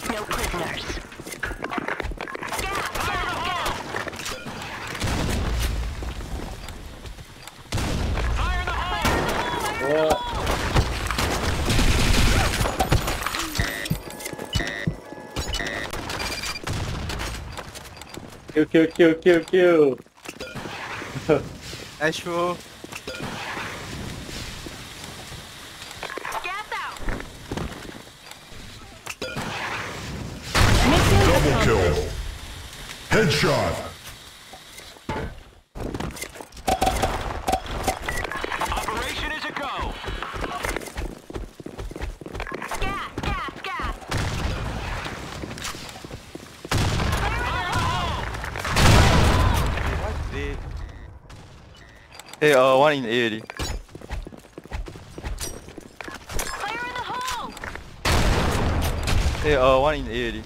take no prisoners. Kill, kill, kill, kill, kill. Headshot. Operation is a go. Gas, gas, gas. they Hey, uh, one in A already. Fire in the hole. Hey, uh, one in A already.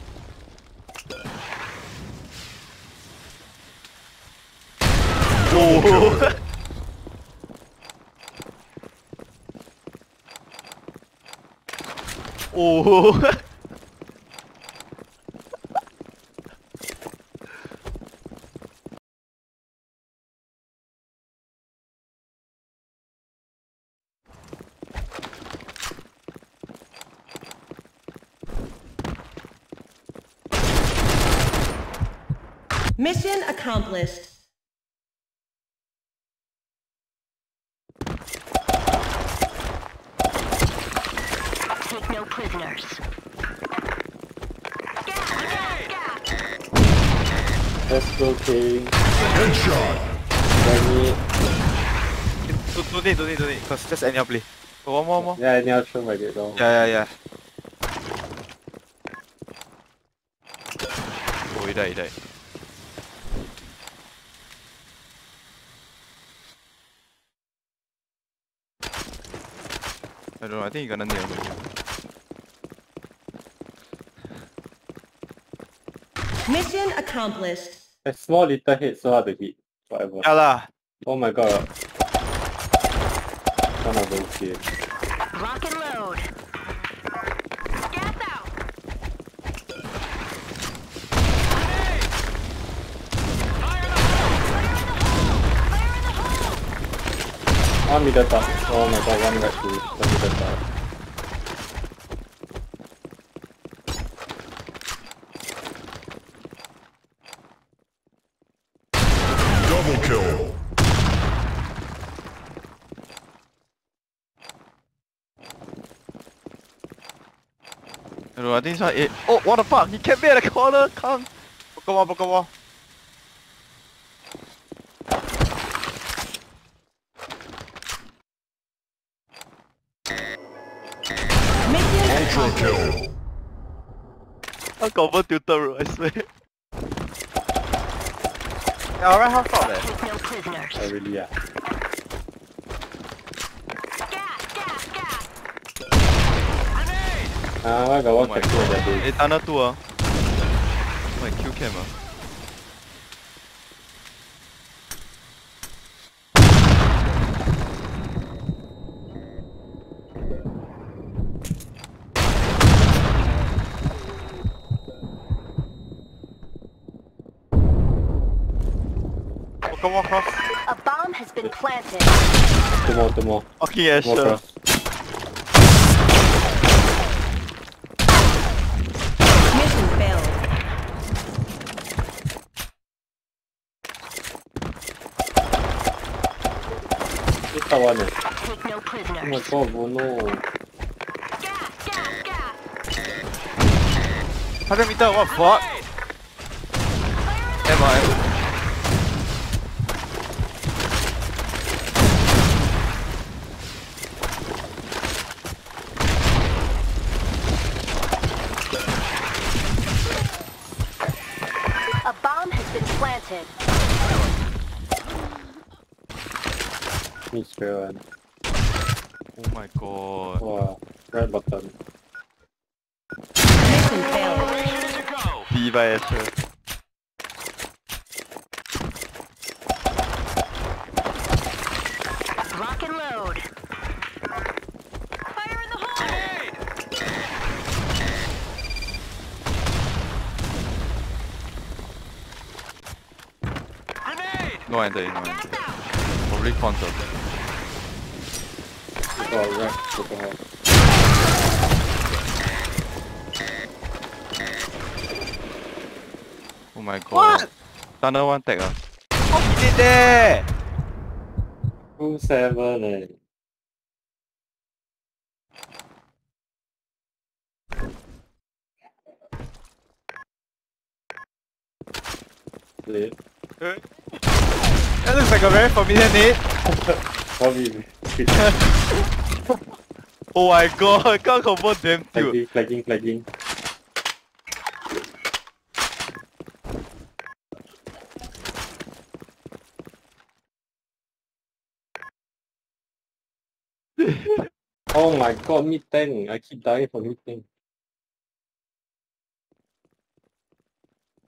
Oh! oh! Mission accomplished. Let's go king. Headshot. Damn it. don't, don't need, don't need, don't need. Cause just anyhow play. Oh, one more, one more. Yeah, I now show my get down. Yeah, yeah, yeah. Oh, he died, he died. I don't know, I think he gonna nail me. Mission accomplished. A small little hit so hard to hit. Whatever. Yeah lah. Oh my god. Son of a shit. Lock and load. Gas out. One middle top. Oh my god, one right to the middle top. Double kill. I I think this one eight. Oh, what the fuck? He kept me at the corner. Come. Pokemon, Pokemon. Mission Ultra accomplished. kill. I convert tutor, bro, I swear. Yeah, alright, half out there. Take no prisoners. Oh really yeah. Gas, gas, gas. Ah, why got Oh one my captain god. that day? Eh, tunnel 2 ah. My kill cam ah. Pokemon cross. A bomb has been planted. Two more, two more. Okay, yeah, More sure. cross. Mission failed. This the one. Take no Oh my prisoners. god, Bruno. Gas, gas, gas. 100 meter, what fuck? Am I? He's good. Oh my god. Wow. Red button. Mission failed. Viva eso. Rock No I no entry enter. out. Probably console. Got wreck, alcohol. Oh my god. What? Thunder one tag ah. How he did that? Two seven eh. Late. That looks like a very familiar name. Probably Oh my god, I can't convert them two. flagging, flagging, flagging. oh my god, mid tank. I keep dying for mid tank.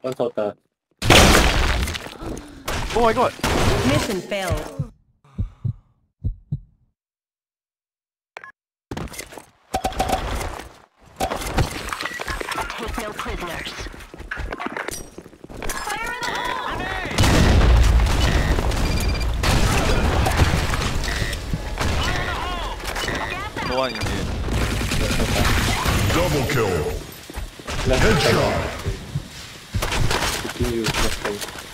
One shot Oh my god. Mission failed. Take no prisoners. Fire in the hole. No one in here. Double kill. Left Headshot. Between you, left tank. Okay,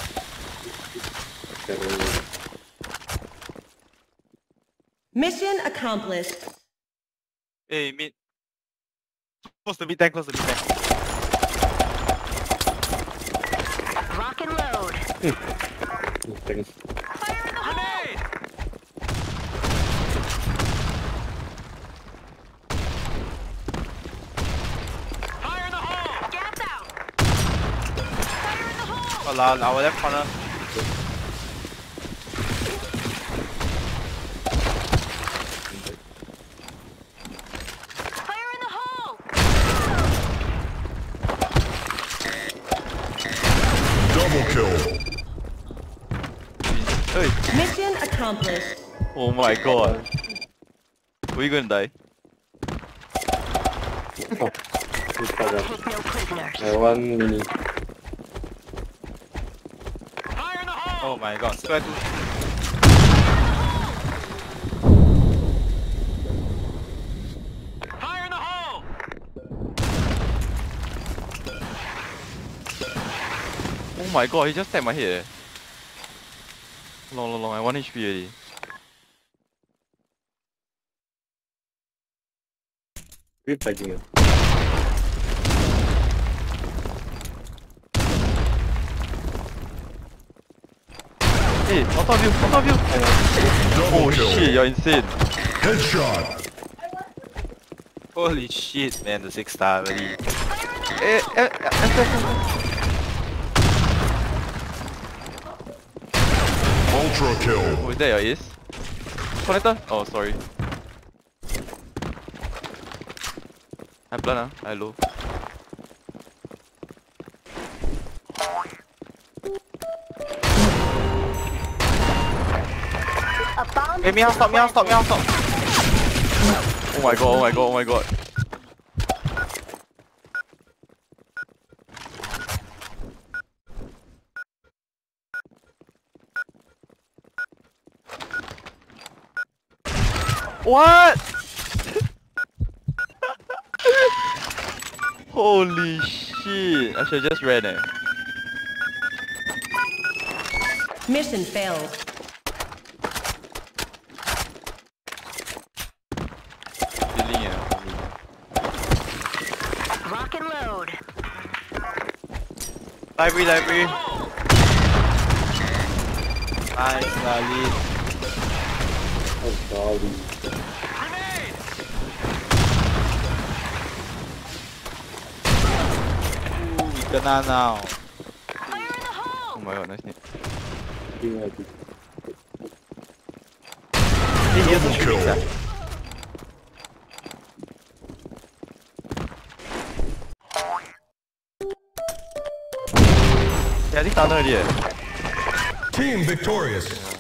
Mission accomplished. Hey, mid. Close the mid tank, close the mid tank. Rock and load. mid tank. Fire in the hole. Fire in the hole! Gas out. Fire in the hole. Oh, our, our left corner. Fire in the hole. Double kill. Hey. Mission accomplished. Oh my god. We gonna die. This Take no prisoners. I one mini. Fire in the hole! Oh my god, square two. Fire in the hole! Oh my god, he just tapped my head. Eh. Long, long, long. I 1 HP already. Keep flagging ah. Hey, on top of you, on top of you! Double Oh kill. shit, you're insane. Headshot. Holy shit, man, the six star really. Eh, eh, eh, eh, Ultra kill. Oh, is that your ace? Connector? Oh, sorry. I blunt ah, I low. Hey, me out, stop, me out, stop, me out, stop. Oh my god, oh my god, oh my god. What? Holy shit! I should just ran it. Mission failed. Feeling. Rock and load. Library, library. Nice, Lali. Oh sorry. Grenade! Ooh, kena now. Oh my god, nice nade. Give me a bit. Hey, here's the kill. sir. Yeah, I think thunder already eh. Team victorious.